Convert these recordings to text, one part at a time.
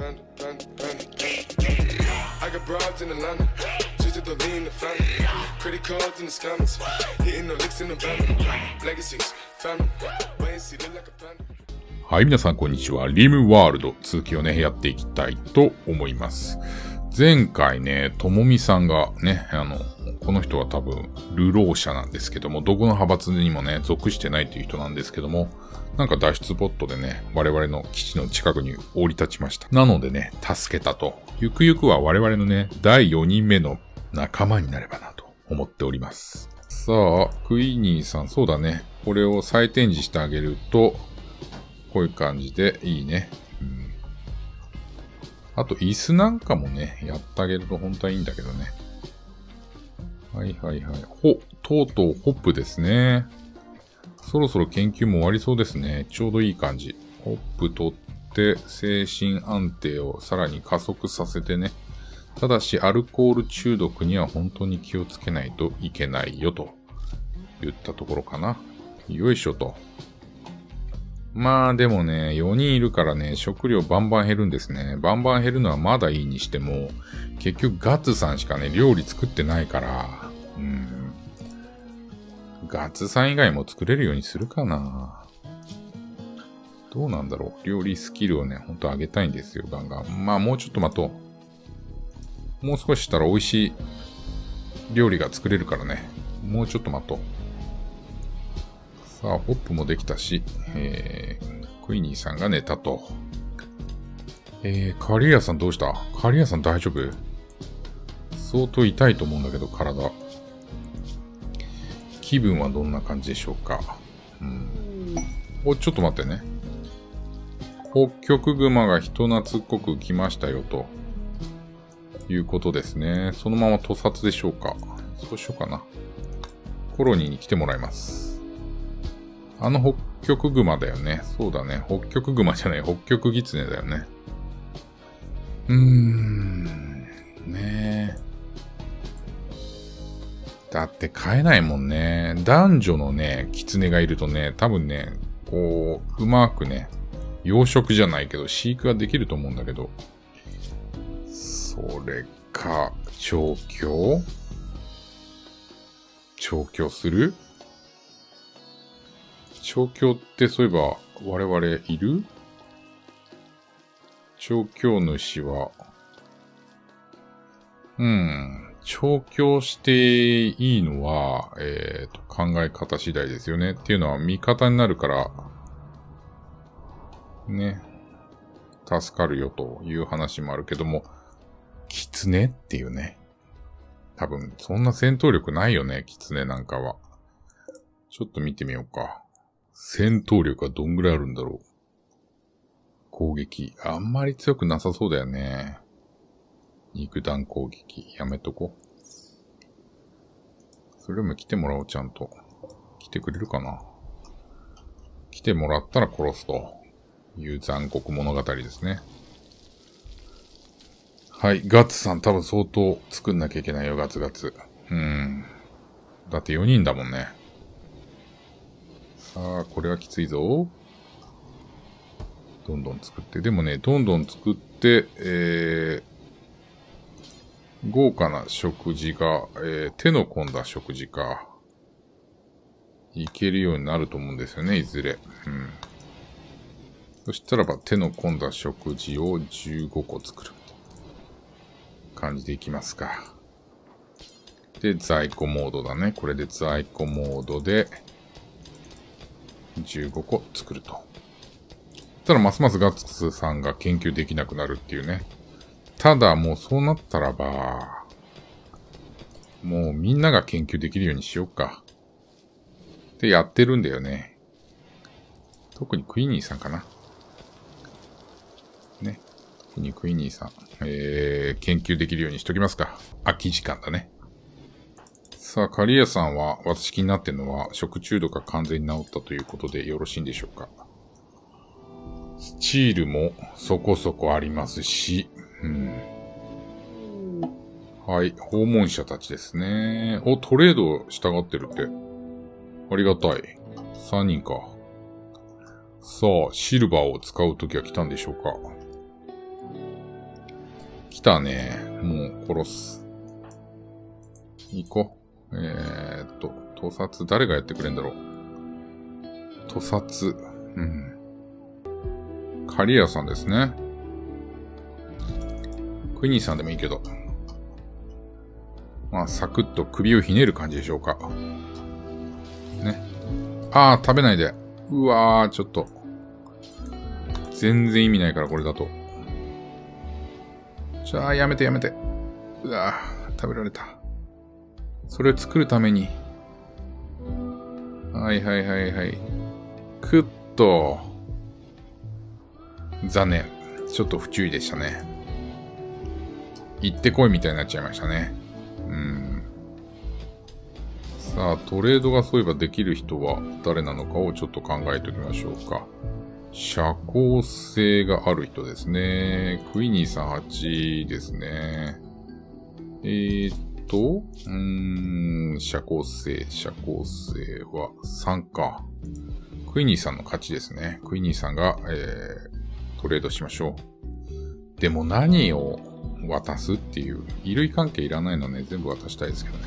Panda, panda, panda, panda. I got broads in the London, just to the lean the family. Credit cards in the scammers, hitting the licks in the van. Legacies, family, wait and see, look like a panda. はい、皆さんこんにちは。リムワールド続きをね、やっていきたいと思います。前回ね、ともみさんがね、あの、この人は多分、流浪者なんですけども、どこの派閥にもね、属してないという人なんですけども、なんか脱出ボットでね、我々の基地の近くに降り立ちました。なのでね、助けたと。ゆくゆくは我々のね、第4人目の仲間になればなと思っております。さあ、クイーニーさん、そうだね。これを再展示してあげると、こういう感じでいいね。あと、椅子なんかもね、やってあげると本当はいいんだけどね。はいはいはい。ほ、とうとうホップですね。そろそろ研究も終わりそうですね。ちょうどいい感じ。ホップ取って、精神安定をさらに加速させてね。ただし、アルコール中毒には本当に気をつけないといけないよと言ったところかな。よいしょと。まあでもね、4人いるからね、食料バンバン減るんですね。バンバン減るのはまだいいにしても、結局ガッツさんしかね、料理作ってないから、うん。ガッツさん以外も作れるようにするかな。どうなんだろう。料理スキルをね、ほんと上げたいんですよ、ガンガン。まあもうちょっと待とう。もう少ししたら美味しい料理が作れるからね。もうちょっと待とう。さあ、ホップもできたし、えー、クイニーさんが寝たと。えー、カリアさんどうした？カリアさん大丈夫？相当痛いと思うんだけど、体。気分はどんな感じでしょうか？うん。お、ちょっと待ってね。北極熊が人懐っこく来ましたよ、ということですね。そのまま屠殺でしょうか？そうしようかな。コロニーに来てもらいます。あの北極熊だよね。そうだね。北極熊じゃない、北極狐だよね。うーん。ねえ。だって飼えないもんね。男女のね、狐がいるとね、多分ね、こう、うまくね、養殖じゃないけど、飼育ができると思うんだけど。それか、調教？調教する？調教ってそういえば我々いる？調教主は、うん、調教していいのは、えっ、と、考え方次第ですよね。っていうのは味方になるから、ね、助かるよという話もあるけども、狐っていうね。多分、そんな戦闘力ないよね、狐なんかは。ちょっと見てみようか。戦闘力はどんぐらいあるんだろう？攻撃。あんまり強くなさそうだよね。肉弾攻撃。やめとこ。それも来てもらおう、ちゃんと。来てくれるかな？来てもらったら殺すという残酷物語ですね。はい。ガッツさん多分相当作んなきゃいけないよ、ガツガツ。うん。だって4人だもんね。さあ、これはきついぞ。どんどん作って。でもね、どんどん作って、えー、豪華な食事が、えー、手の込んだ食事か。いけるようになると思うんですよね、いずれ。うん。そしたらば、手の込んだ食事を15個作る。感じでいきますか。で、在庫モードだね。これで在庫モードで、15個作ると。ただ、ますますガッツスさんが研究できなくなるっていうね。ただ、もうそうなったらば、もうみんなが研究できるようにしようか。で、やってるんだよね。特にクイニーさんかな。ね。特にクイニーさん。えー、研究できるようにしときますか。空き時間だね。さあ、カリアさんは、私気になってるのは、食中毒が完全に治ったということでよろしいんでしょうか？スチールもそこそこありますし、うん。はい、訪問者たちですね。お、トレード従ってるって。ありがたい。3人か。さあ、シルバーを使う時は来たんでしょうか？来たね。もう殺す。行こう。えー、っと、屠殺、誰がやってくれんだろう？屠殺。うん。カリアさんですね。クイニーさんでもいいけど。まあ、サクッと首をひねる感じでしょうか。ね。ああ、食べないで。うわー、ちょっと。全然意味ないから、これだと。じゃあ、やめてやめて。うわー、食べられた。それを作るために。はいはいはいはい。くっと。残念。ちょっと不注意でしたね。行ってこいみたいになっちゃいましたね。うん。さあ、トレードがそういえばできる人は誰なのかをちょっと考えておきましょうか。社交性がある人ですね。クイニーさん8ですね。えー、っと、うーん、社交性、社交性は3か。クイニーさんの勝ちですね。クイニーさんが、えー、トレードしましょう。でも何を渡すっていう、衣類関係いらないのね、全部渡したいですけどね。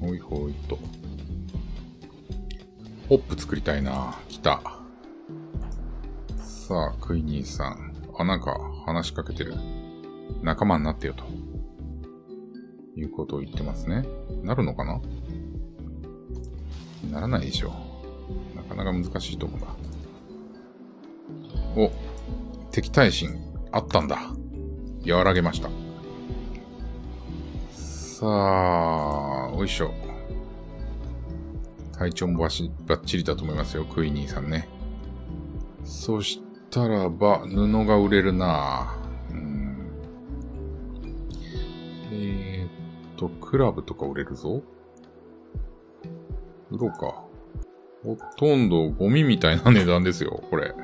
ほいほいと。ホップ作りたいな。来た。さあ、クイニーさん。あ、なんか話しかけてる。仲間になってよと。いうことを言ってますね。なるのかな？ならないでしょう。なかなか難しいと思うんだ。お、敵対心あったんだ。和らげました。さあ、おいしょ。体調もバシバッチリだと思いますよ、クイニーさんね。そしたらば、布が売れるなうと、クラブとか売れるぞ。売ろうか。ほとんどゴミみたいな値段ですよ、これ。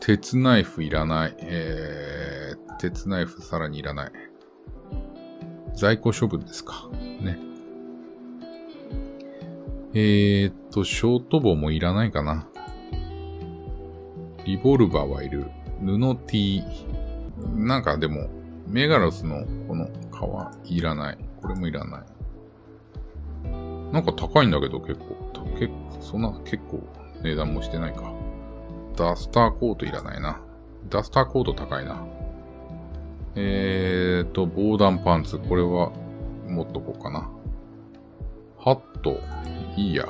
鉄ナイフいらない。えー、鉄ナイフさらにいらない。在庫処分ですか。ね。えー、っと、ショート棒もいらないかな。リボルバーはいる。布 T。なんかでも、メガロスのこの皮いらない。これもいらない。なんか高いんだけど結構。結構、そんな結構値段もしてないか。ダスターコートいらないな。ダスターコート高いな。えーと、防弾パンツ。これは持っとこうかな。ハット。いいや。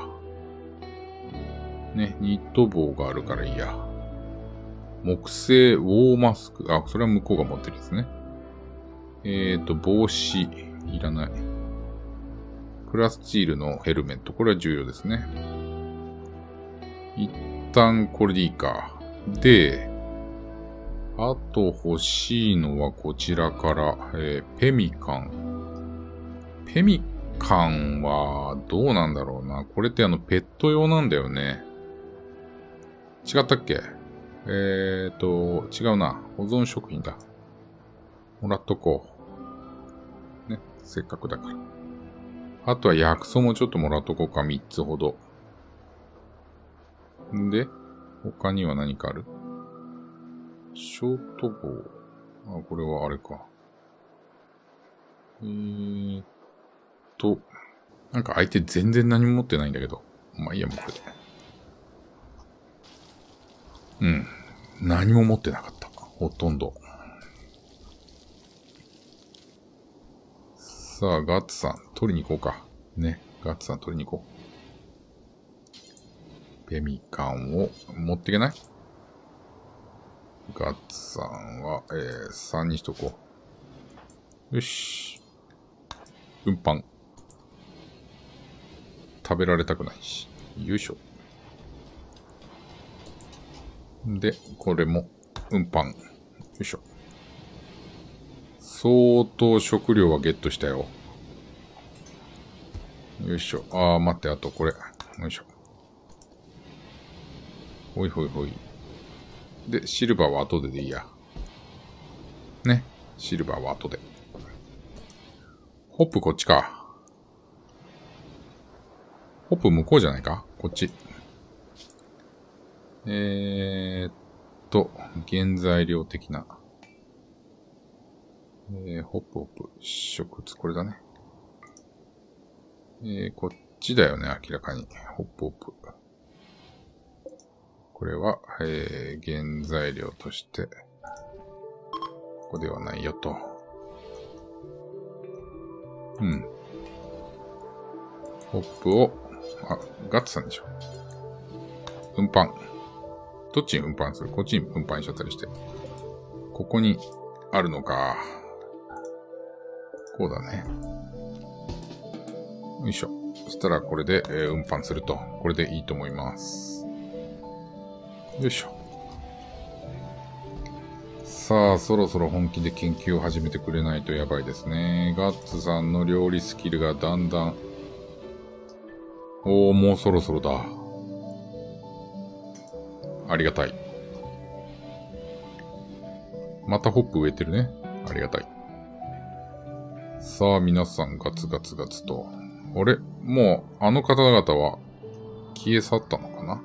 ね、ニット帽があるからいいや。木製ウォーマスク。あ、それは向こうが持ってるやつね。えーと、帽子。いらない。プラスチールのヘルメット。これは重要ですね。一旦これでいいか。で、あと欲しいのはこちらから、えー、ペミカン。ペミ感はどうなんだろうな。これってあのペット用なんだよね。違ったっけ？えーと、違うな。保存食品だ。もらっとこう。せっかくだから。あとは薬草もちょっともらっとこうか。3つほど。んで、他には何かある？ショート棒。あ、これはあれか。えーと、なんか相手全然何も持ってないんだけど。まあいいや、もうこれで。うん。何も持ってなかった。ほとんど。さあ、ガッツさん、取りに行こうか。ね。ガッツさん取りに行こう。ペミカンを持っていけない？ガッツさんは、えー、3にしとこう。よし。運搬。食べられたくないし。よいしょ。で、これも、運搬。よいしょ。相当食料はゲットしたよ。よいしょ。あー、待って、あとこれ。よいしょ。ほいほいほい。で、シルバーは後ででいいや。ね。シルバーは後で。ホップこっちか。ホップ向こうじゃないか？こっち。えーっと、原材料的な。えー、ホップホップ、食物、これだね。えー、こっちだよね、明らかに。ホップホップ。これは、えー、原材料として、ここではないよと。うん。ホップを、あ、ガッツさんでしょ。運搬。どっちに運搬する？こっちに運搬しちゃったりして。ここにあるのか。こうだね。よいしょ。そしたらこれで、えー、運搬すると。これでいいと思います。よいしょ。さあ、そろそろ本気で研究を始めてくれないとやばいですね。ガッツさんの料理スキルがだんだん。おー、もうそろそろだ。ありがたい。またホップ植えてるね。ありがたい。さあ、皆さんガツガツガツと。あれ？もう、あの方々は消え去ったのかな？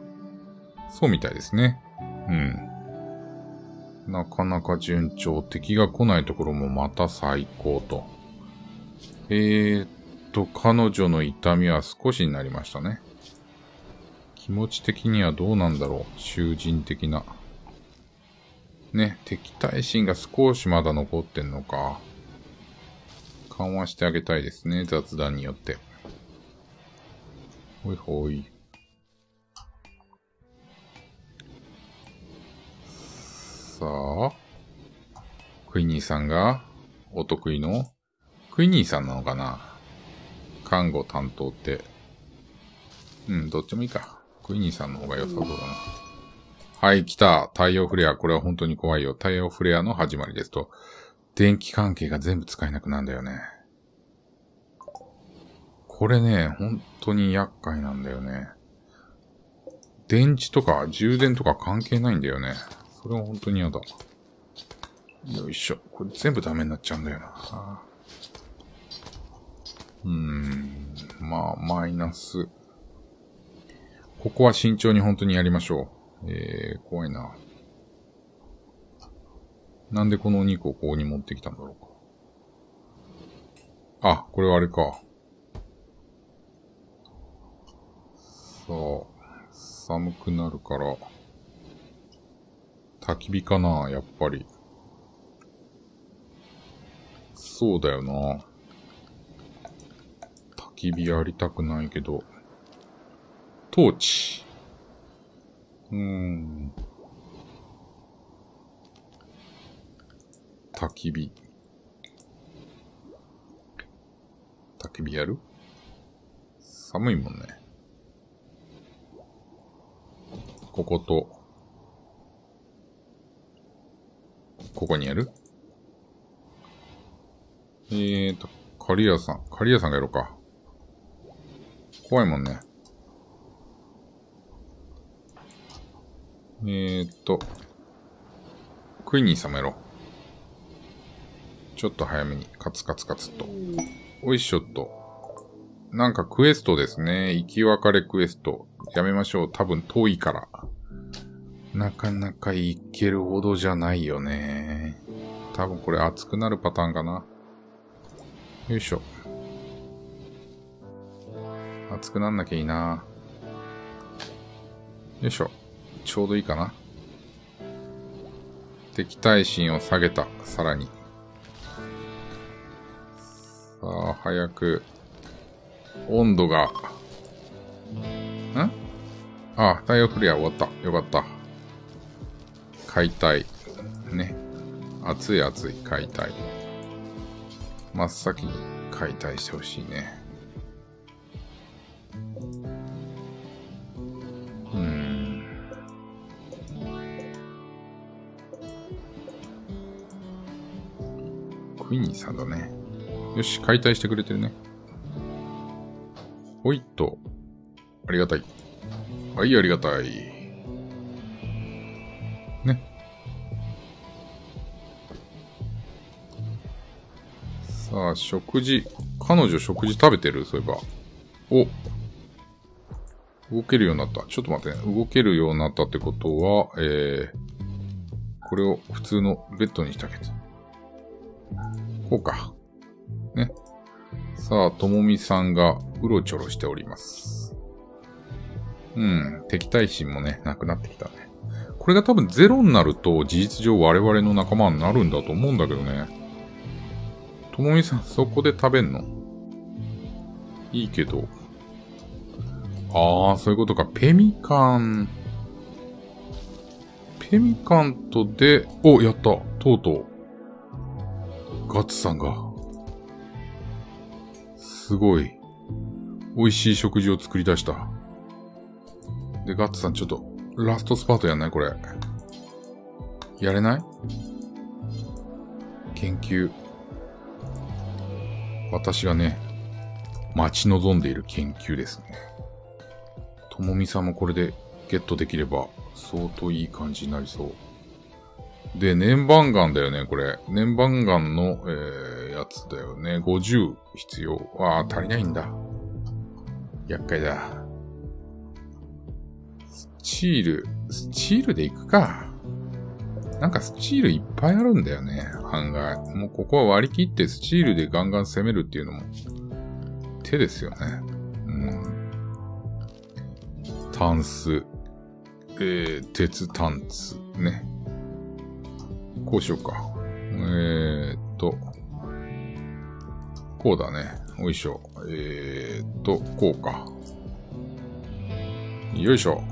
そうみたいですね。うん。なかなか順調。敵が来ないところもまた最高と。えーっと、彼女の痛みは少しになりましたね。気持ち的にはどうなんだろう。囚人的な。ね、敵対心が少しまだ残ってんのか。緩和してあげたいですね、雑談によって。ほいほい。さあ、クイニーさんがお得意のクイニーさんなのかな？看護担当って。うん、どっちもいいか。クイニーさんの方が良さそうだな。はい、来た。太陽フレア。これは本当に怖いよ。太陽フレアの始まりですと。電気関係が全部使えなくなんだよね。これね、本当に厄介なんだよね。電池とか充電とか関係ないんだよね。それは本当に嫌だ。よいしょ。これ全部ダメになっちゃうんだよな。うーん。まあ、マイナス。ここは慎重に本当にやりましょう。えー、怖いな。なんでこのお肉をここに持ってきたんだろうか。あ、これはあれか。さあ、寒くなるから、焚き火かなやっぱり。そうだよな。焚き火やりたくないけど。トーチ。うーん。焚き火。焚き火やる？寒いもんね。ここと、ここにやる？えーと、カリアさん。カリアさんがやろうか。怖いもんね。えーと、クイニーさんもやろう。ちょっと早めに、カツカツカツと。おいしょっと。なんかクエストですね。生き別れクエスト。やめましょう。多分遠いから。なかなかいけるほどじゃないよね。多分これ熱くなるパターンかな。よいしょ。熱くなんなきゃいいな。よいしょ。ちょうどいいかな。敵対心を下げた。さらに。さあ、早く温度が、ん？あ、太陽フレア終わった。よかった。解体。ね。熱い熱い解体。真っ先に解体してほしいね。うん。クイニーさんだね。よし、解体してくれてるね。ほいっと。ありがたい。はい、ありがたい。ね。さあ、食事。彼女食事食べてる？そういえば。お。動けるようになった。ちょっと待ってね。動けるようになったってことは、えー、これを普通のベッドにしてあげて。こうか。ね。さあ、ともみさんがうろちょろしております。うん。敵対心もね、なくなってきたね。これが多分ゼロになると事実上我々の仲間になるんだと思うんだけどね。ともみさん、そこで食べんの？いいけど。ああ、そういうことか。ペミカン。ペミカンとで、お、やった。とうとう。ガッツさんが。すごい。美味しい食事を作り出した。で、ガッツさんちょっと、ラストスパートやんない？これ。やれない？研究。私がね、待ち望んでいる研究ですね。ともみさんもこれでゲットできれば相当いい感じになりそう。で、粘板ガンだよね、これ。粘板ガンの、えー、やつだよね。50必要。ああ、足りないんだ。厄介だ。スチール、スチールでいくか。なんかスチールいっぱいあるんだよね、案外。もうここは割り切ってスチールでガンガン攻めるっていうのも手ですよね。うん。タンス、えー、鉄タンツ、ね。こうしようか。えーっと、こうだね。おいしょ。えーっと、こうか。よいしょ。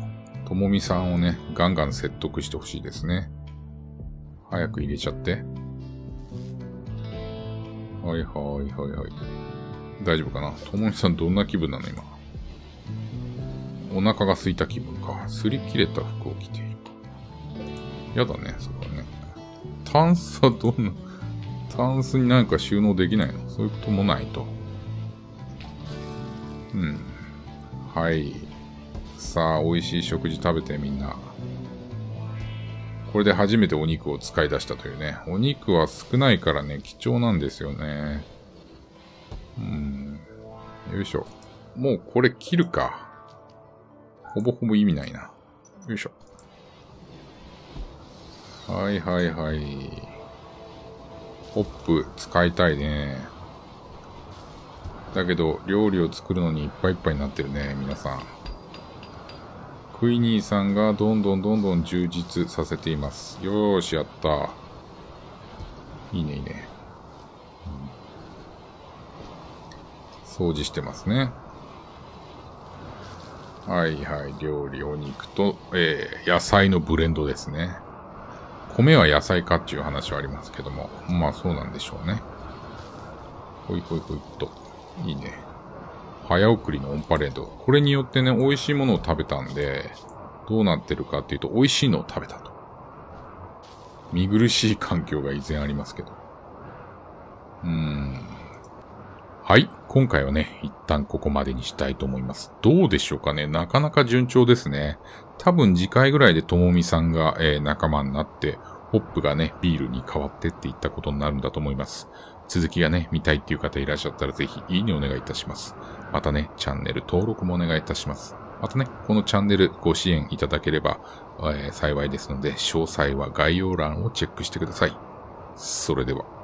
ともみさんをね、ガンガン説得してほしいですね。早く入れちゃって。はいはいはいはい。大丈夫かな？ともみさんどんな気分なの？今。お腹が空いた気分か。擦り切れた服を着ている。やだね、それはね。タンスはどんな、タンスに何か収納できないの？そういうこともないと。うん。はい。さあ、美味しい食事食べてみんな。これで初めてお肉を使い出したというね。お肉は少ないからね、貴重なんですよね。うん。よいしょ。もうこれ切るか。ほぼほぼ意味ないな。よいしょ。はいはいはい。ホップ使いたいね。だけど、料理を作るのにいっぱいいっぱいになってるね、皆さん。クイニーさんがどんどんどんどん充実させています。よーし、やった。いいね、いいね。掃除してますね。はいはい、料理、お肉と、えー、野菜のブレンドですね。米は野菜かっていう話はありますけども、まあそうなんでしょうね。ほいほいほいっと。いいね。早送りのオンパレード。これによってね、美味しいものを食べたんで、どうなってるかっていうと、美味しいのを食べたと。見苦しい環境が依然ありますけど。うーん。はい。今回はね、一旦ここまでにしたいと思います。どうでしょうかねなかなか順調ですね。多分次回ぐらいでともみさんが、えー仲間になって、ホップがね、ビールに変わってっていったことになるんだと思います。続きがね、見たいっていう方いらっしゃったらぜひ、いいねお願いいたします。またね、チャンネル登録もお願いいたします。またね、このチャンネルご支援いただければ、えー幸いですので、詳細は概要欄をチェックしてください。それでは。